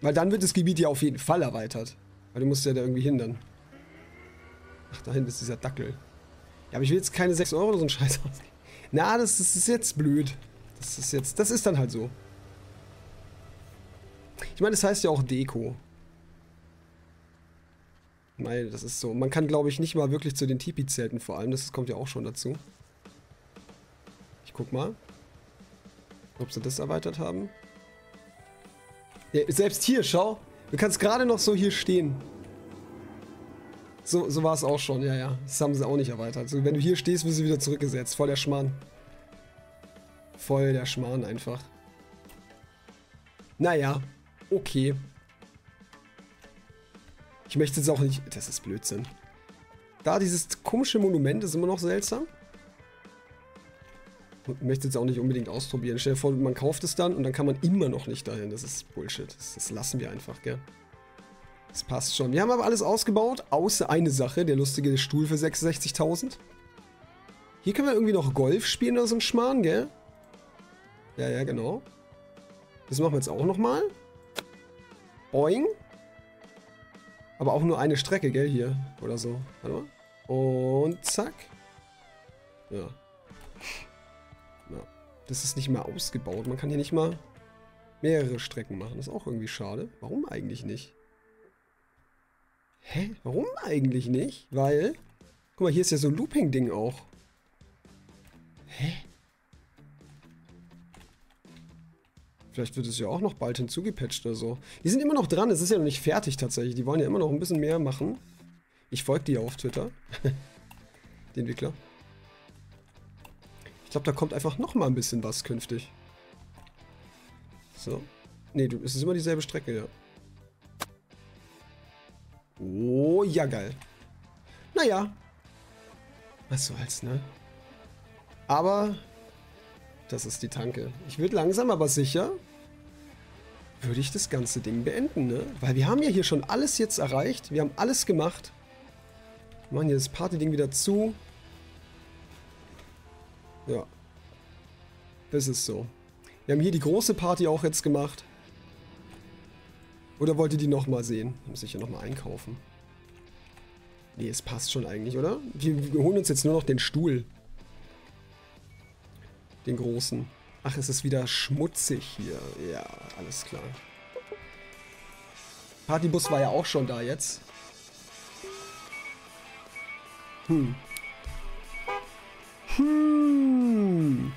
Weil dann wird das Gebiet ja auf jeden Fall erweitert. Weil du musst ja da irgendwie hindern. Ach, da hinten ist dieser Dackel. Ja, aber ich will jetzt keine 6 Euro oder so einen Scheiß ausgeben. Na, das, das ist jetzt blöd. Das ist jetzt, das ist dann halt so. Ich meine, das heißt ja auch Deko. Weil das ist so. Man kann, glaube ich, nicht mal wirklich zu den Tipi-Zelten vor allem. Das kommt ja auch schon dazu. Ich guck mal. Ob sie das erweitert haben. Selbst hier, schau. Du kannst gerade noch so hier stehen. So, so war es auch schon, ja, ja. Das haben sie auch nicht erweitert. Also, wenn du hier stehst, wirst du wieder zurückgesetzt. Voll der Schmarrn. Voll der Schmarrn einfach. Naja, okay. Ich möchte jetzt auch nicht... Das ist Blödsinn. Da, dieses komische Monument ist immer noch seltsam. Möchte jetzt auch nicht unbedingt ausprobieren. Stell dir vor, man kauft es dann und dann kann man immer noch nicht dahin. Das ist Bullshit. Das, das lassen wir einfach, gell? Das passt schon. Wir haben aber alles ausgebaut, außer eine Sache, der lustige Stuhl für 66.000. Hier können wir irgendwie noch Golf spielen oder so ein Schmarrn, gell? Ja, ja, genau. Das machen wir jetzt auch nochmal. Boing. Aber auch nur eine Strecke, gell, hier. Oder so. Warte mal. Und zack. Ja. Das ist nicht mal ausgebaut. Man kann hier nicht mal mehrere Strecken machen. Das ist auch irgendwie schade. Warum eigentlich nicht? Hä? Warum eigentlich nicht? Weil... Guck mal, hier ist ja so ein Looping-Ding auch. Hä? Vielleicht wird es ja auch noch bald hinzugepatcht oder so. Die sind immer noch dran, es ist ja noch nicht fertig tatsächlich. Die wollen ja immer noch ein bisschen mehr machen. Ich folge dir auf Twitter. Die Entwickler. Ich glaube, da kommt einfach noch mal ein bisschen was künftig. So. Ne, es ist immer dieselbe Strecke, ja. Oh, ja geil. Naja. Was soll's, ne? Aber das ist die Tanke. Ich würde langsam aber sicher, würde ich das ganze Ding beenden, ne? Weil wir haben ja hier schon alles jetzt erreicht. Wir haben alles gemacht. Wir machen hier das Party-Ding wieder zu. Ja. Das ist so. Wir haben hier die große Party auch jetzt gemacht. Oder wollt ihr die nochmal sehen? Muss ich ja nochmal einkaufen. Nee, es passt schon eigentlich, oder? Wir, wir holen uns jetzt nur noch den Stuhl. Den großen. Ach, es ist wieder schmutzig hier. Ja, alles klar. Partybus war ja auch schon da jetzt. Hm. Hm.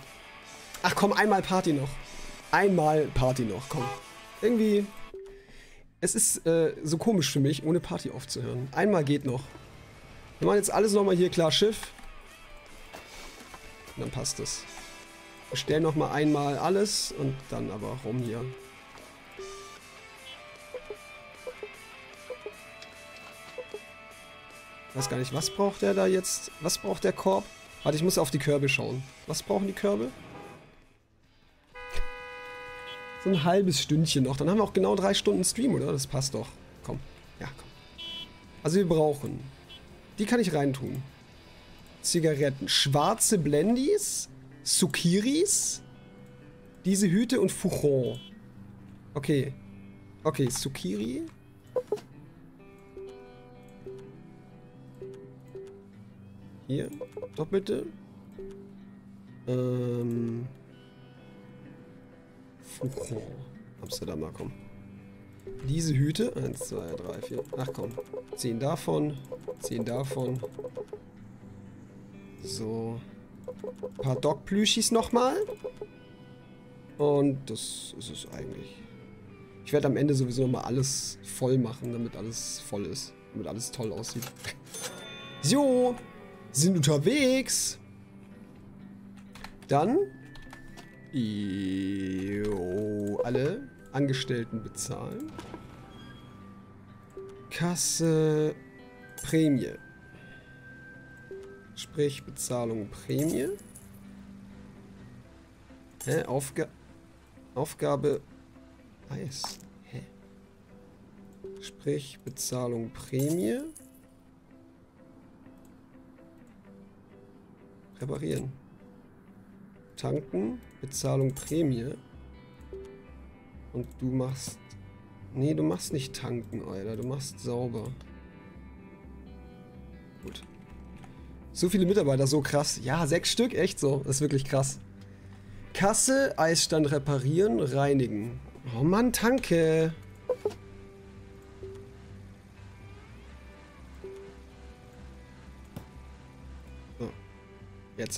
Ach komm, einmal Party noch. Einmal Party noch, komm. Irgendwie es ist äh, so komisch für mich, ohne Party aufzuhören. Einmal geht noch. Wir machen jetzt alles nochmal hier klar Schiff. Und dann passt es. Wir stellen nochmal einmal alles und dann aber rum hier. Weiß gar nicht, was braucht der da jetzt? Was braucht der Korb? Warte, ich muss auf die Körbe schauen. Was brauchen die Körbe? So ein halbes Stündchen noch. Dann haben wir auch genau drei Stunden Stream, oder? Das passt doch. Komm. Ja, komm. Also wir brauchen. Die kann ich reintun. Zigaretten. Schwarze Blendis. Sukiris. Diese Hüte und Fuchon. Okay. Okay, Sukiri. Hier. Doppelte. Ähm... Oh, Amsterdamer, komm. Diese Hüte. 1, 2, 3, 4. Ach komm. 10 davon. 10 davon. So. Ein paar Dog-Plüschis nochmal. Und das ist es eigentlich. Ich werde am Ende sowieso nochmal alles voll machen, damit alles voll ist. Damit alles toll aussieht. So. Sind unterwegs. Dann Jo, alle Angestellten bezahlen. Kasse Prämie. Sprich Bezahlung Prämie. Hä? Aufga Aufgabe Eis. Hä? Sprich Bezahlung Prämie. Reparieren. Tanken, Bezahlung Prämie. Und du machst Nee, du machst nicht tanken, Alter. Du machst sauber. Gut. So viele Mitarbeiter, so krass. Ja, sechs Stück, echt so. Das ist wirklich krass. Kasse, Eisstand reparieren, reinigen. Oh Mann, Tanke.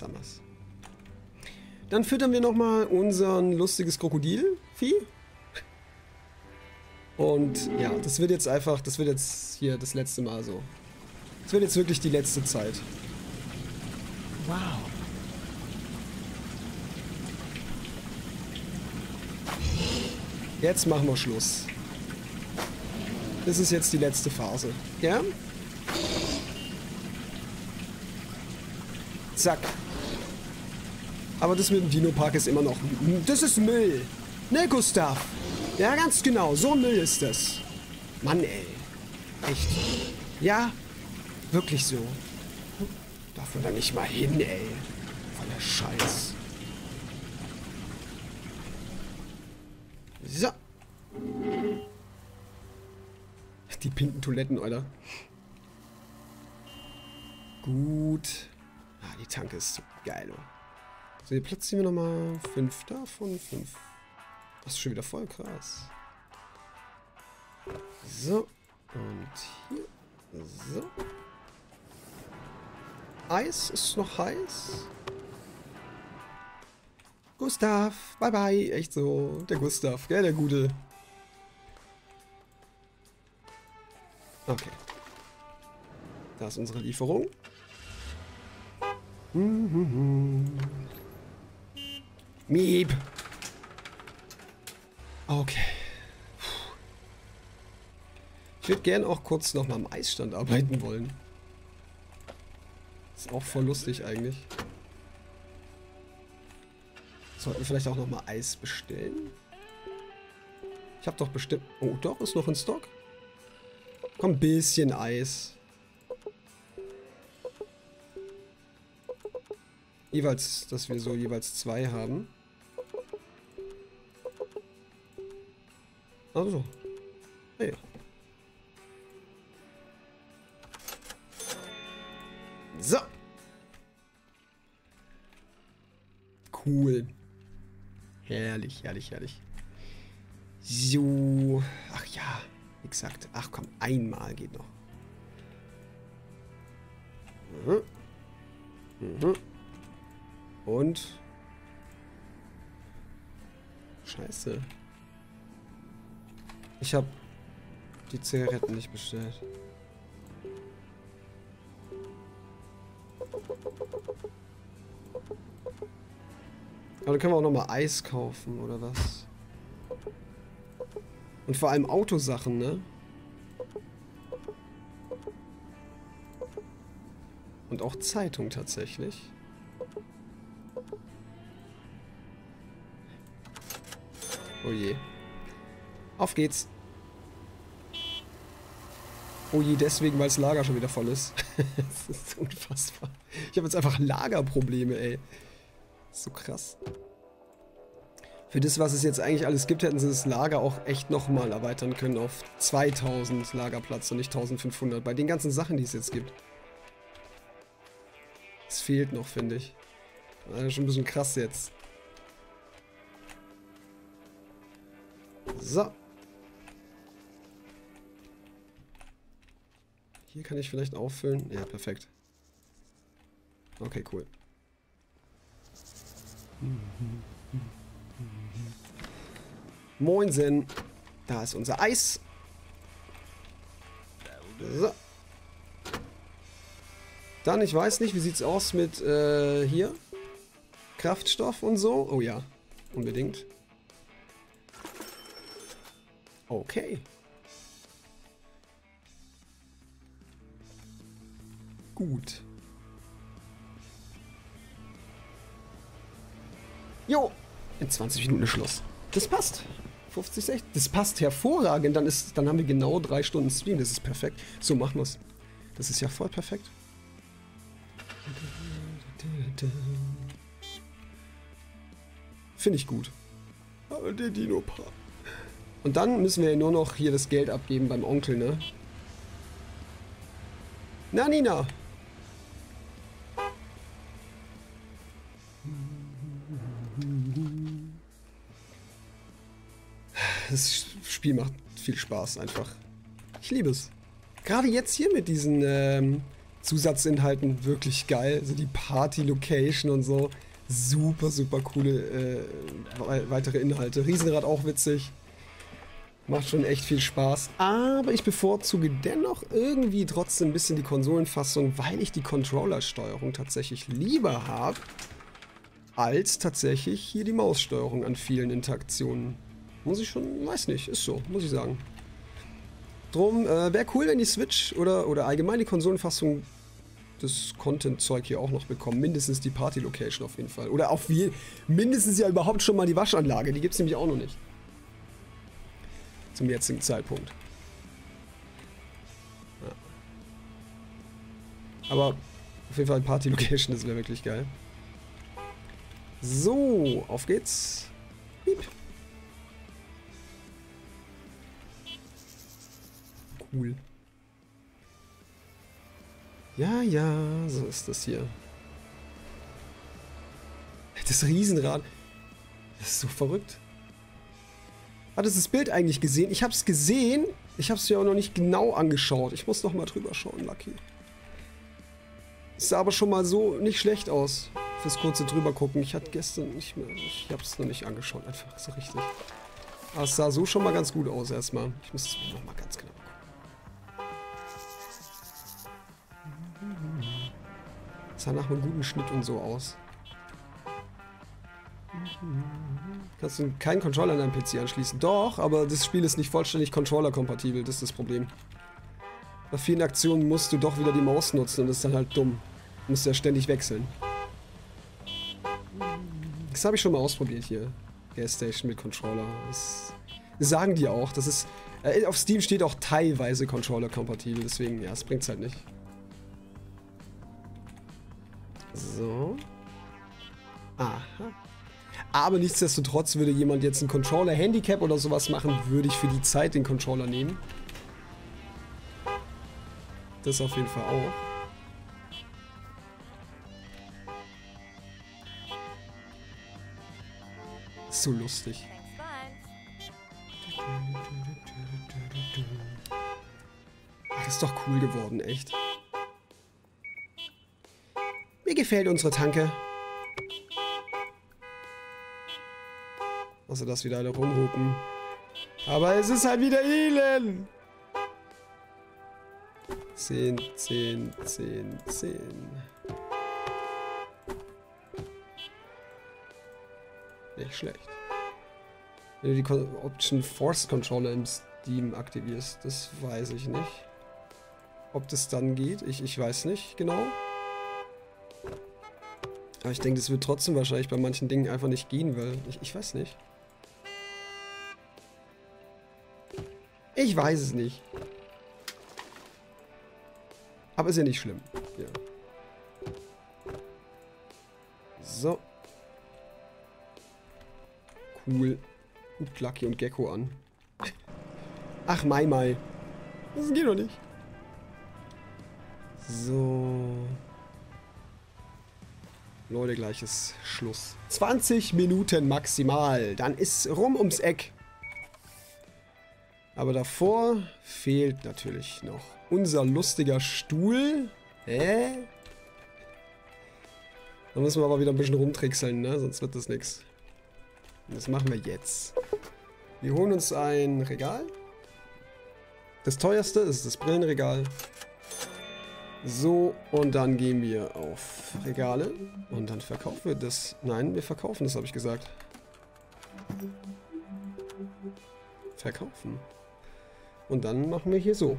Wir's. Dann füttern wir nochmal unser lustiges Krokodilvieh. Und ja, das wird jetzt einfach, das wird jetzt hier das letzte Mal so. Das wird jetzt wirklich die letzte Zeit. Wow. Jetzt machen wir Schluss. Das ist jetzt die letzte Phase. Ja? Zack. Aber das mit dem Dino-Park ist immer noch... Das ist Müll. Ne, Gustav? Ja, ganz genau. So Müll ist das. Mann, ey. Echt. Ja, wirklich so. Darf man da nicht mal hin, ey. Voller Scheiß. So. Die pinken Toiletten, Alter. Gut. Ah, die Tanke ist so geil, oder? So, hier platzieren wir nochmal 5 davon. 5. Das ist schon wieder voll krass. So. Und hier. So. Eis ist noch heiß. Gustav, bye bye. Echt so. Der Gustav, gell, der Gute. Okay. Da ist unsere Lieferung. Miep. Okay. Ich würde gern auch kurz noch mal am Eisstand arbeiten wollen. Ist auch voll lustig eigentlich. Sollten wir vielleicht auch noch mal Eis bestellen? Ich habe doch bestimmt... Oh, doch, ist noch in Stock. Komm, ein bisschen Eis. Jeweils, dass wir so jeweils zwei haben. Also. Hey. So. Cool. Herrlich, herrlich, herrlich. So. Ach ja, exakt. Ach komm, einmal geht noch. Mhm. Mhm. Und. Scheiße. Ich habe die Zigaretten nicht bestellt. Aber dann können wir auch nochmal Eis kaufen, oder was? Und vor allem Autosachen, ne? Und auch Zeitung tatsächlich. Oh je. Auf geht's. Oh je, deswegen, weil das Lager schon wieder voll ist. das ist unfassbar. Ich habe jetzt einfach Lagerprobleme, ey. So krass. Für das, was es jetzt eigentlich alles gibt, hätten sie das Lager auch echt nochmal erweitern können auf 2000 Lagerplatz und nicht 1500. Bei den ganzen Sachen, die es jetzt gibt. Es fehlt noch, finde ich. Das ist schon ein bisschen krass jetzt. So. Hier kann ich vielleicht auffüllen. Ja, perfekt. Okay, cool. Moinsen. Da ist unser Eis. So. Dann, ich weiß nicht, wie sieht's aus mit äh, hier? Kraftstoff und so? Oh ja, unbedingt. Okay. Gut. Jo, in 20 Minuten Schluss. Das passt. 50, 60. Das passt hervorragend. Dann, ist, dann haben wir genau drei Stunden Stream. Das ist perfekt. So machen wir es. Das ist ja voll perfekt. Finde ich gut. Aber der Dino-Park. Und dann müssen wir ja nur noch hier das Geld abgeben beim Onkel, ne? Na, Nina. Das Spiel macht viel Spaß einfach. Ich liebe es. Gerade jetzt hier mit diesen ähm, Zusatzinhalten wirklich geil. Also die Party-Location und so. Super, super coole äh, weitere Inhalte. Riesenrad auch witzig. Macht schon echt viel Spaß. Aber ich bevorzuge dennoch irgendwie trotzdem ein bisschen die Konsolenfassung, weil ich die Controller-Steuerung tatsächlich lieber habe, als tatsächlich hier die Maussteuerung an vielen Interaktionen. Muss ich schon, weiß nicht, ist so, muss ich sagen. Drum, äh, wäre cool, wenn die Switch oder, oder allgemein die Konsolenfassung das Content-Zeug hier auch noch bekommen. Mindestens die Party-Location auf jeden Fall. Oder auf wie, mindestens ja überhaupt schon mal die Waschanlage. Die gibt es nämlich auch noch nicht zum jetzigen Zeitpunkt. Ja. Aber auf jeden Fall Party Location, das wäre wirklich geil. So, auf geht's. Piep. Cool. Ja, ja, so ist das hier. Das Riesenrad. Das ist so verrückt. Hattest du das Bild eigentlich gesehen? Ich habe es gesehen. Ich habe es ja auch noch nicht genau angeschaut. Ich muss noch mal drüber schauen, Lucky. Es sah aber schon mal so nicht schlecht aus. Fürs kurze drüber gucken. Ich hatte gestern nicht mehr. Ich habe es noch nicht angeschaut, einfach so richtig. Aber es sah so schon mal ganz gut aus erstmal. Ich muss es mir noch mal ganz genau gucken. Es sah nach einem guten Schnitt und so aus. Kannst du keinen Controller an deinem PC anschließen? Doch, aber das Spiel ist nicht vollständig Controller-kompatibel, das ist das Problem. Bei vielen Aktionen musst du doch wieder die Maus nutzen und das ist dann halt dumm. Du musst ja ständig wechseln. Das habe ich schon mal ausprobiert hier. Gas Station mit Controller. Das, sagen die auch. Das ist. Äh, auf Steam steht auch teilweise Controller-kompatibel, deswegen, ja, es bringt's halt nicht. So. Aha. Aber nichtsdestotrotz würde jemand jetzt einen Controller-Handicap oder sowas machen, würde ich für die Zeit den Controller nehmen. Das auf jeden Fall auch. So lustig. Das ist doch cool geworden, echt. Mir gefällt unsere Tanke. Außer dass wieder alle rumhupen. Aber es ist halt wieder Elend. 10, 10, 10, 10. Nicht schlecht. Wenn du die Option Force Controller im Steam aktivierst, das weiß ich nicht. Ob das dann geht, ich, ich weiß nicht genau. Aber ich denke, das wird trotzdem wahrscheinlich bei manchen Dingen einfach nicht gehen, weil ich, ich weiß nicht. Ich weiß es nicht. Aber ist ja nicht schlimm. Ja. So. Cool. Guckt Lucky und Gecko an. Ach, Mai Mai. Das geht doch nicht. So. Leute, gleich ist Schluss. 20 Minuten maximal. Dann ist rum ums Eck. Aber davor fehlt natürlich noch unser lustiger Stuhl. Hä? Da müssen wir aber wieder ein bisschen rumtrickseln, ne? Sonst wird das nichts. Das machen wir jetzt. Wir holen uns ein Regal. Das teuerste ist das Brillenregal. So, und dann gehen wir auf Regale. Und dann verkaufen wir das. Nein, wir verkaufen das, habe ich gesagt. Verkaufen. Und dann machen wir hier so.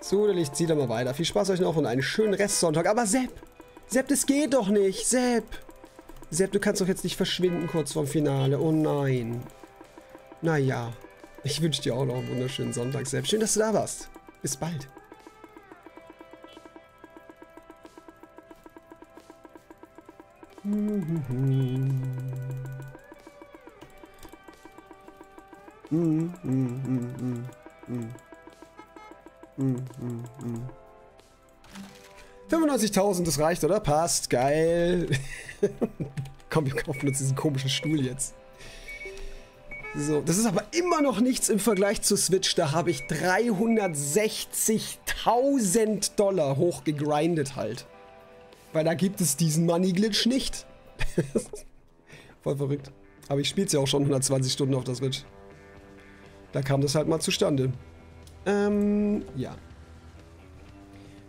So, dann ich ziehe da mal weiter. Viel Spaß euch noch und einen schönen Restsonntag. Aber Sepp! Sepp, das geht doch nicht! Sepp! Sepp, du kannst doch jetzt nicht verschwinden kurz vorm Finale. Oh nein. Naja. Ich wünsche dir auch noch einen wunderschönen Sonntag, Sepp. Schön, dass du da warst. Bis bald. Mm, mm, mm, mm, mm, mm, 95.000, das reicht, oder? Passt, geil. Komm, wir kaufen uns diesen komischen Stuhl jetzt. So, das ist aber immer noch nichts im Vergleich zur Switch. Da habe ich 360.000 Dollar hochgegrindet halt. Weil da gibt es diesen Money Glitch nicht. Voll verrückt. Aber ich spiele es ja auch schon 120 Stunden auf der Switch. Da kam das halt mal zustande. Ähm, ja.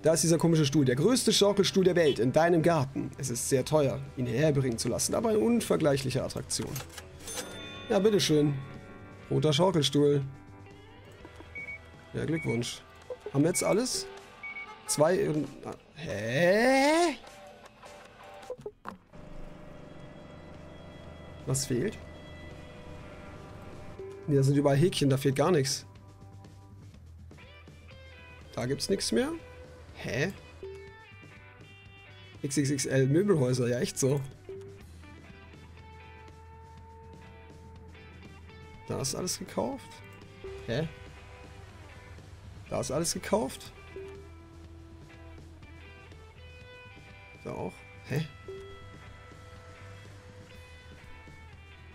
Da ist dieser komische Stuhl. Der größte Schaukelstuhl der Welt in deinem Garten. Es ist sehr teuer, ihn herbringen zu lassen, aber eine unvergleichliche Attraktion. Ja, bitteschön. Roter Schaukelstuhl. Ja, Glückwunsch. Haben wir jetzt alles? Zwei und... Hä? Was fehlt? Nee, da sind überall Häkchen, da fehlt gar nichts. Da gibt's nichts mehr. Hä? XXXL Möbelhäuser, ja echt so. Da ist alles gekauft. Hä? Da ist alles gekauft. Da auch. Hä?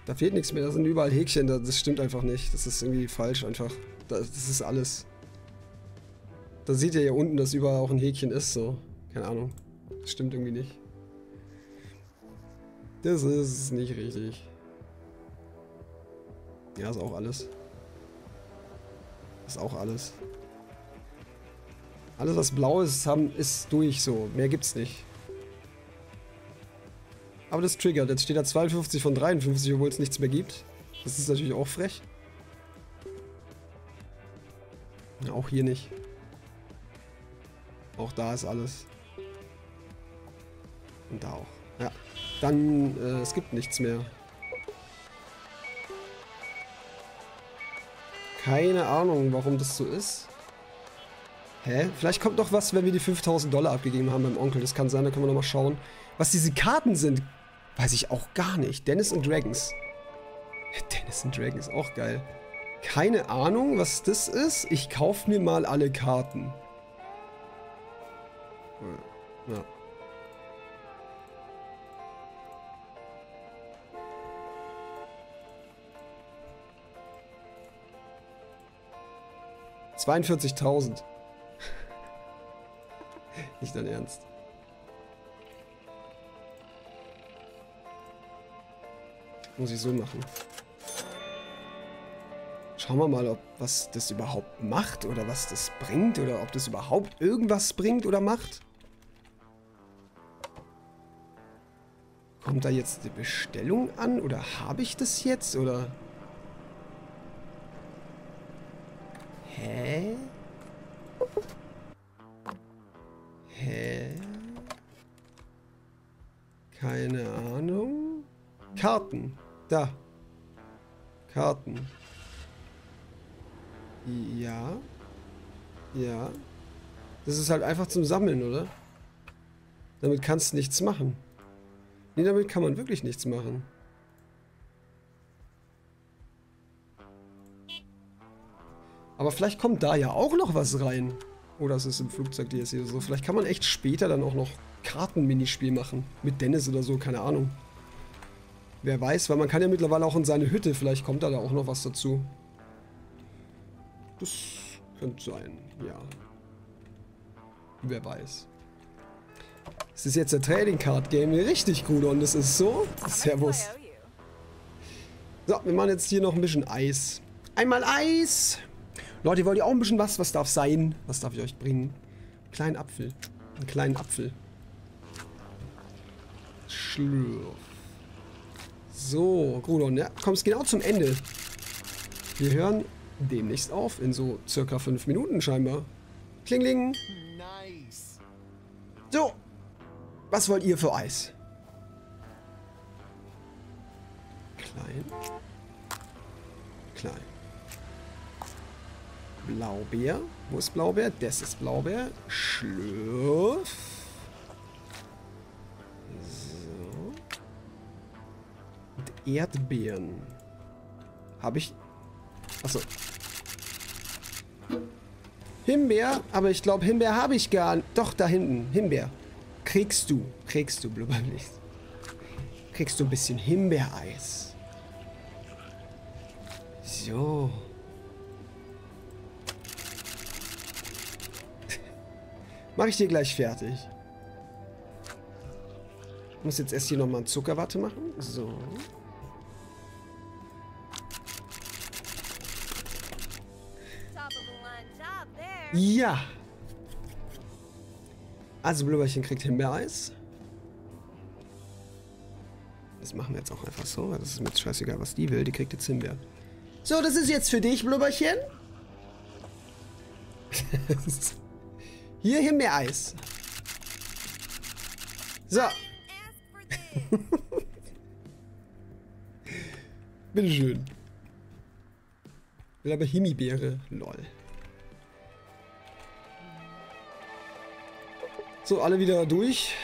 Da fehlt nichts mehr, da sind überall Häkchen, das stimmt einfach nicht. Das ist irgendwie falsch einfach. Das, ist alles. Da seht ihr ja unten, dass überall auch ein Häkchen ist, so. Keine Ahnung. Das stimmt irgendwie nicht. Das ist nicht richtig. Ja, ist auch alles. Ist auch alles. Alles, was blau ist, haben, ist durch so. Mehr gibt's nicht. Aber das triggert. Jetzt steht da 52 von 53, obwohl es nichts mehr gibt. Das ist natürlich auch frech. Auch hier nicht. Auch da ist alles. Und da auch. Ja. Dann, äh, es gibt nichts mehr. Keine Ahnung, warum das so ist. Hä? Vielleicht kommt noch was, wenn wir die 5000 Dollar abgegeben haben beim Onkel. Das kann sein, da können wir nochmal schauen. Was diese Karten sind, weiß ich auch gar nicht. Dennis und Dragons. Dennis und Dragons, auch geil. Keine Ahnung, was das ist. Ich kaufe mir mal alle Karten. Ja. 42.000. Nicht dein Ernst. Muss ich so machen. Schauen wir mal, ob was das überhaupt macht oder was das bringt oder ob das überhaupt irgendwas bringt oder macht. Kommt da jetzt die Bestellung an oder habe ich das jetzt oder... Da. Karten. Ja. Ja. Das ist halt einfach zum Sammeln, oder? Damit kannst du nichts machen. Nee, damit kann man wirklich nichts machen. Aber vielleicht kommt da ja auch noch was rein. Oder es ist im Flugzeug DSC oder so. Vielleicht kann man echt später dann auch noch Karten-Minispiel machen. Mit Dennis oder so, keine Ahnung. Wer weiß, weil man kann ja mittlerweile auch in seine Hütte. Vielleicht kommt da, da auch noch was dazu. Das könnte sein, ja. Wer weiß. Es ist jetzt der Trading Card Game richtig gut und es ist so. Servus. So, wir machen jetzt hier noch ein bisschen Eis. Einmal Eis! Leute, wollt ihr auch ein bisschen was? Was darf sein? Was darf ich euch bringen? Einen kleinen Apfel. Einen kleinen Apfel. Schlürf. So, Grudon, ja, kommst genau zum Ende. Wir hören demnächst auf, in so circa fünf Minuten scheinbar. Klingling. Nice. So, was wollt ihr für Eis? Klein. Klein. Blaubeer. Wo ist Blaubeer? Das ist Blaubeer. Schlürf. Erdbeeren. Habe ich... Achso. Himbeer, aber ich glaube, Himbeer habe ich gar nicht. Doch, da hinten. Himbeer. Kriegst du. Kriegst du, Blubberlicht. Kriegst du ein bisschen Himbeereis. So. Mach ich dir gleich fertig. Muss jetzt erst hier nochmal Zuckerwatte machen. So. Ja. Also Blubberchen kriegt Himbeereis. Das machen wir jetzt auch einfach so, weil das ist mir jetzt scheißegal, was die will. Die kriegt jetzt Himbeer. So, das ist jetzt für dich, Blubberchen. Hier Himbeereis. So. Bitteschön. Will aber Himbeere. Lol. So, alle wieder durch.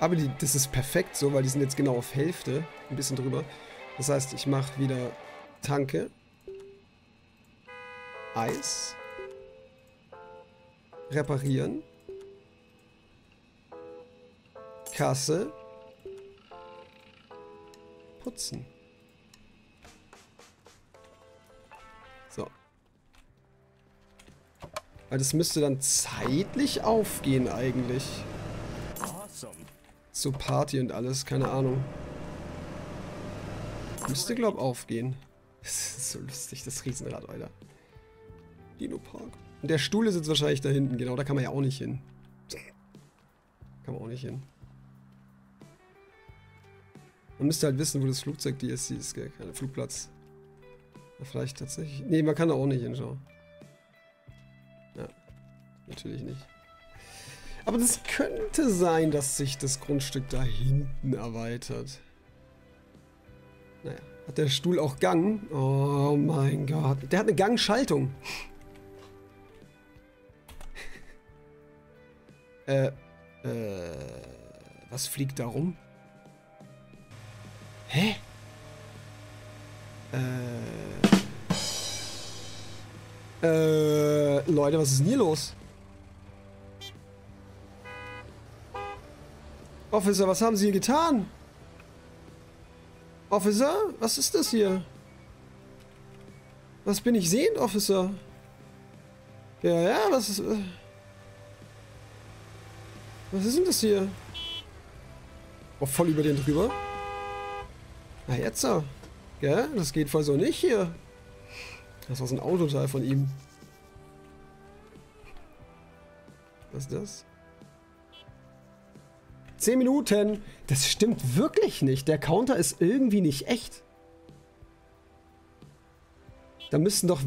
Aber die, das ist perfekt so, weil die sind jetzt genau auf Hälfte. Ein bisschen drüber. Das heißt, ich mache wieder Tanke. Eis. Reparieren. Kasse. Putzen. Weil das müsste dann zeitlich aufgehen eigentlich. So Party und alles, keine Ahnung. Müsste, glaub aufgehen. Das ist so lustig, das Riesenrad, Alter. Dino Park. Und der Stuhl ist jetzt wahrscheinlich da hinten, genau, da kann man ja auch nicht hin. Kann man auch nicht hin. Man müsste halt wissen, wo das Flugzeug DSC ist, gell? Flugplatz. Vielleicht tatsächlich. Nee, man kann da auch nicht hinschauen. Natürlich nicht. Aber das könnte sein, dass sich das Grundstück da hinten erweitert. Naja, hat der Stuhl auch Gang? Oh mein Gott. Der hat eine Gangschaltung. äh, äh, was fliegt da rum? Hä? Äh, äh, Leute, was ist denn hier los? Officer, was haben Sie hier getan? Officer, was ist das hier? Was bin ich sehend, Officer? Ja, ja, was ist... Äh was ist denn das hier? Oh, voll über den drüber. Na jetzt so. Gell? Das geht voll so nicht hier. Das war so ein Autoteil von ihm. Was ist das? 10 Minuten. Das stimmt wirklich nicht. Der Counter ist irgendwie nicht echt. Da müssten doch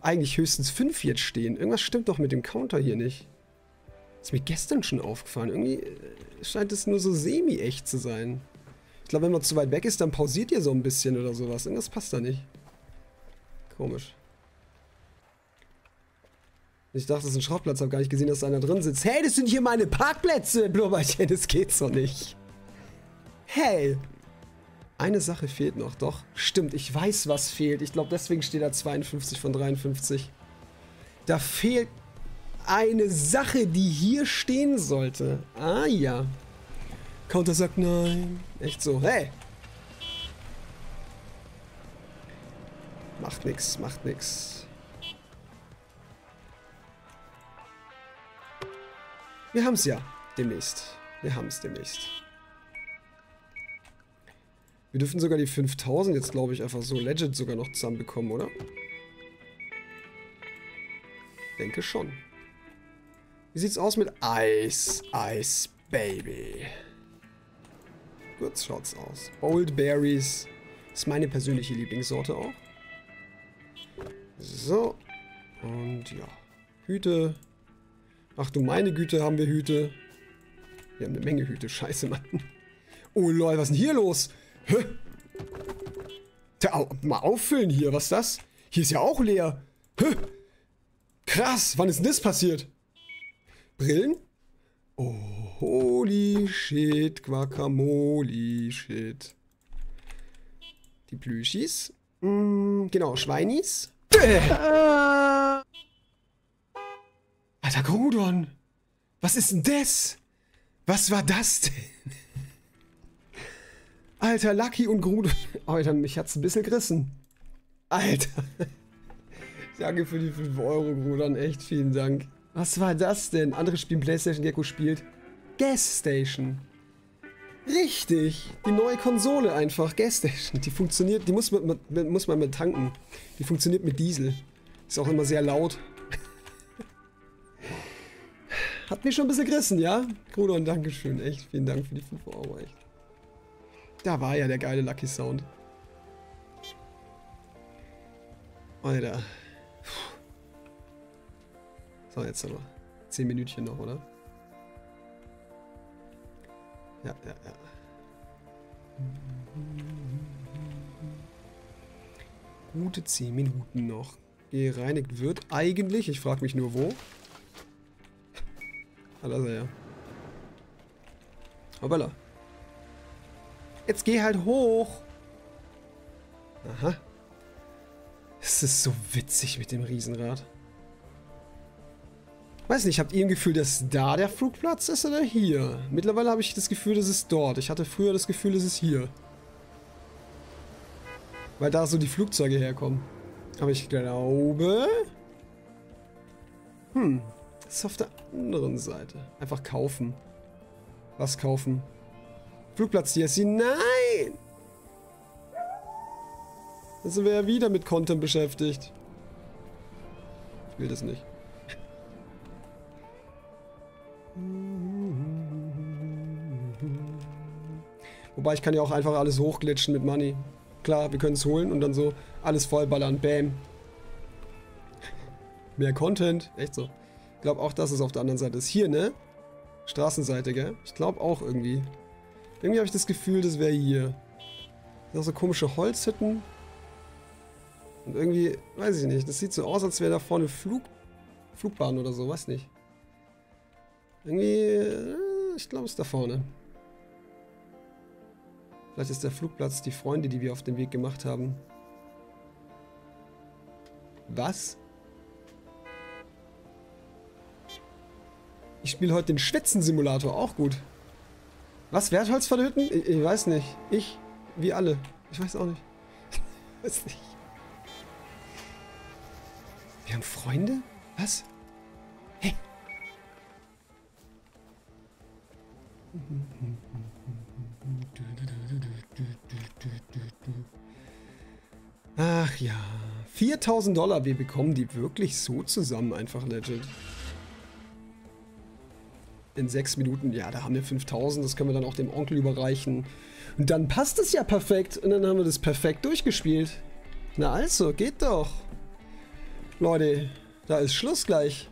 eigentlich höchstens 5 jetzt stehen. Irgendwas stimmt doch mit dem Counter hier nicht. ist mir gestern schon aufgefallen. Irgendwie äh, scheint es nur so semi-echt zu sein. Ich glaube, wenn man zu weit weg ist, dann pausiert ihr so ein bisschen oder sowas. Irgendwas passt da nicht. Komisch. Ich dachte, das ist ein Schrottplatz, habe gar nicht gesehen, dass da einer drin sitzt. Hey, das sind hier meine Parkplätze, Blubberchen, das geht so nicht. Hey. Eine Sache fehlt noch, doch. Stimmt, ich weiß, was fehlt. Ich glaube, deswegen steht da 52 von 53. Da fehlt eine Sache, die hier stehen sollte. Ah ja. Counter sagt nein. Echt so. Hey. Macht nix, macht nix. Wir haben es ja demnächst. Wir haben es demnächst. Wir dürfen sogar die 5000 jetzt, glaube ich, einfach so legit sogar noch zusammenbekommen, oder? Denke schon. Wie sieht's aus mit Eis? Eis, Baby. Gut schaut's aus. Old Berries. Ist meine persönliche Lieblingssorte auch. So. Und ja. Hüte. Ach du meine Güte, haben wir Hüte. Wir haben eine Menge Hüte. Scheiße, Mann. Oh lol, was ist denn hier los? Hä? Tja, mal auffüllen hier, was ist das? Hier ist ja auch leer. Hä? Krass, wann ist denn das passiert? Brillen? Oh, holy shit, Guacamole shit. Die Plüschis. Mm, genau, Schweinis. Äh. Alter Grudon. Was ist denn das? Was war das denn? Alter, Lucky und Grudon. Alter, mich hat's ein bisschen gerissen. Alter. Danke für die 5 Euro, Grudon. Echt vielen Dank. Was war das denn? Andere spielen Playstation, Gecko spielt Gas Station. Richtig, die neue Konsole einfach, Gas Station. Die funktioniert, die muss man, muss man mit tanken. Die funktioniert mit Diesel. Ist auch immer sehr laut. Hat mich schon ein bisschen gerissen, ja? Grudon, Dankeschön, echt. Vielen Dank für die 5 Euro, echt. Da war ja der geile Lucky Sound. Alter. So, jetzt aber. 10 Minütchen noch, oder? Ja, ja, ja. Gute 10 Minuten noch. Gereinigt wird eigentlich. Ich frage mich nur wo. Da ja. Hoppala. Jetzt geh halt hoch. Aha. Es ist so witzig mit dem Riesenrad. Weiß nicht, habt ihr ein Gefühl, dass da der Flugplatz ist oder hier? Mittlerweile habe ich das Gefühl, das ist dort. Ich hatte früher das Gefühl, das ist hier. Weil da so die Flugzeuge herkommen. Aber ich glaube... Hm, das ist auf der anderen Seite. Einfach kaufen. Was kaufen? Flugplatz DSC. Nein! Da sind wir ja wieder mit Content beschäftigt. Ich will das nicht. Wobei ich kann ja auch einfach alles hochglitschen mit Money. Klar, wir können es holen und dann so alles vollballern. Bam. Mehr Content. Echt so. Ich glaube auch, dass es auf der anderen Seite ist. Hier, ne? Straßenseite, gell? Ich glaube auch irgendwie. Irgendwie habe ich das Gefühl, das wäre hier. Das sind auch so komische Holzhütten. Und irgendwie, weiß ich nicht. Das sieht so aus, als wäre da vorne Flug, Flugbahn oder so. Weiß nicht. Irgendwie, äh, ich glaube, es ist da vorne. Vielleicht ist der Flugplatz die Freunde, die wir auf dem Weg gemacht haben. Was? Ich spiele heute den Schwitzen-Simulator, auch gut. Was, Wertholz verlöten? Ich, ich, weiß nicht. Ich, wie alle. Ich weiß auch nicht. Ich weiß nicht. Wir haben Freunde? Was? Hey. Ach ja. 4000 Dollar, wir bekommen die wirklich so zusammen, einfach legit. In sechs Minuten, ja, da haben wir 5000, das können wir dann auch dem Onkel überreichen. Und dann passt es ja perfekt und dann haben wir das perfekt durchgespielt. Na also, geht doch. Leute, da ist Schluss gleich.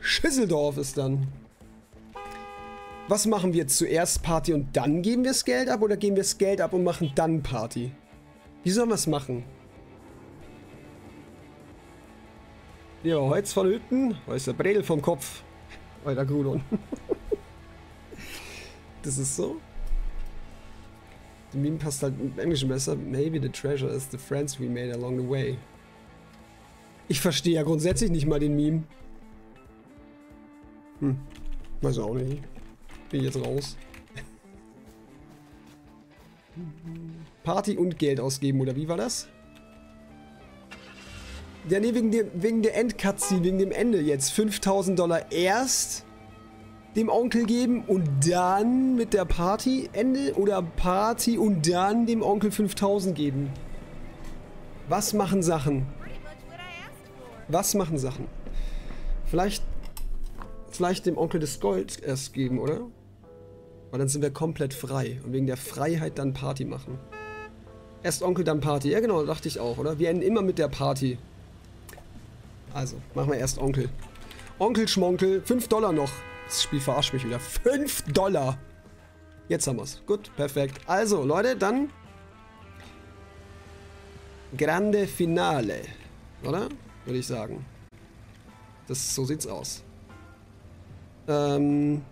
Schüsseldorf ist dann. Was machen wir jetzt zuerst Party und dann geben wir das Geld ab oder geben wir das Geld ab und machen dann Party? Wie sollen wir es machen? Ja, Holz von Hütten, da ist der Bredel vom Kopf. Alter Grudon. das ist so. Der Meme passt halt im Englischen besser. Maybe the treasure is the friends we made along the way. Ich verstehe ja grundsätzlich nicht mal den Meme. Hm, weiß auch nicht. Bin ich jetzt raus. Party und Geld ausgeben, oder wie war das? Ja, nee, wegen, dem, wegen der Endcutscene, wegen dem Ende jetzt. 5000 Dollar erst dem Onkel geben und dann mit der Party Ende oder Party und dann dem Onkel 5000 geben. Was machen Sachen? Was machen Sachen? Vielleicht, vielleicht dem Onkel das Gold erst geben, oder? Weil dann sind wir komplett frei und wegen der Freiheit dann Party machen. Erst Onkel, dann Party. Ja genau, dachte ich auch, oder? Wir enden immer mit der Party. Also, machen wir erst Onkel. Onkel Schmonkel, 5 Dollar noch. Das Spiel verarscht mich wieder. 5 Dollar. Jetzt haben wir's. Gut, perfekt. Also, Leute, dann... Grande Finale. Oder? Würde ich sagen. Das, so sieht's aus. Ähm...